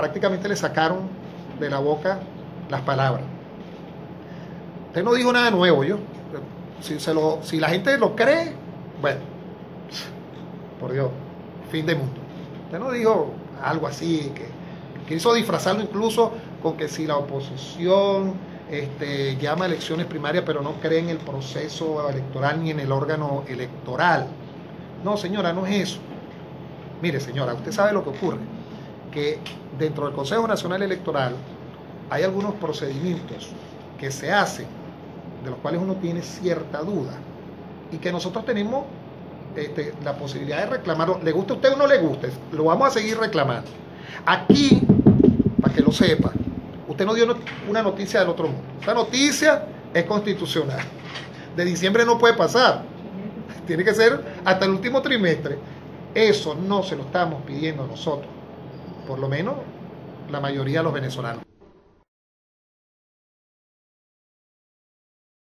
prácticamente le sacaron de la boca las palabras. Usted no dijo nada nuevo, yo. Si, se lo, si la gente lo cree, bueno, por Dios, fin de mundo. Usted no dijo algo así, que quiso disfrazarlo incluso con que si la oposición este, llama a elecciones primarias pero no cree en el proceso electoral ni en el órgano electoral. No, señora, no es eso. Mire, señora, usted sabe lo que ocurre, que dentro del Consejo Nacional Electoral hay algunos procedimientos que se hacen, de los cuales uno tiene cierta duda, y que nosotros tenemos este, la posibilidad de reclamarlo, le guste a usted o no le guste, lo vamos a seguir reclamando. Aquí, para que lo sepa, usted no dio una noticia del otro mundo. Esta noticia es constitucional. De diciembre no puede pasar. Tiene que ser hasta el último trimestre. Eso no se lo estamos pidiendo nosotros. Por lo menos la mayoría de los venezolanos.